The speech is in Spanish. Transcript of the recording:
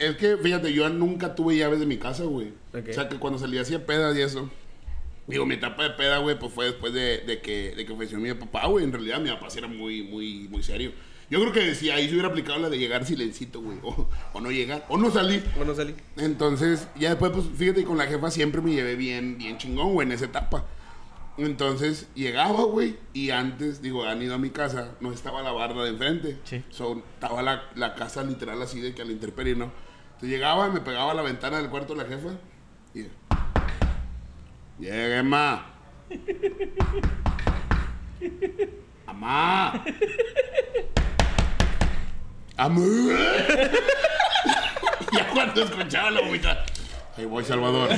Es que, fíjate, yo nunca tuve llaves de mi casa, güey. Ok. O sea, que cuando salía hacía pedas y eso. Digo, mi etapa de peda, güey, pues fue después de, de que, de que falleció mi papá, güey. En realidad, mi papá sí era muy, muy, muy serio. Yo creo que si ahí se hubiera aplicado la de llegar silencito, güey. O, o no llegar, o no salir. Bueno, salí. Entonces, ya después, pues fíjate, con la jefa siempre me llevé bien, bien chingón, güey, en esa etapa. Entonces, llegaba, güey, y antes, digo, han ido a mi casa, no estaba la barra de enfrente. Sí. So, estaba la, la casa literal así de que a la intemperie, ¿no? Entonces llegaba y me pegaba a la ventana del cuarto de la jefa y... Llegue, ma. Amá. Amá. ya cuando escuchaba la voz, ahí voy, Salvador.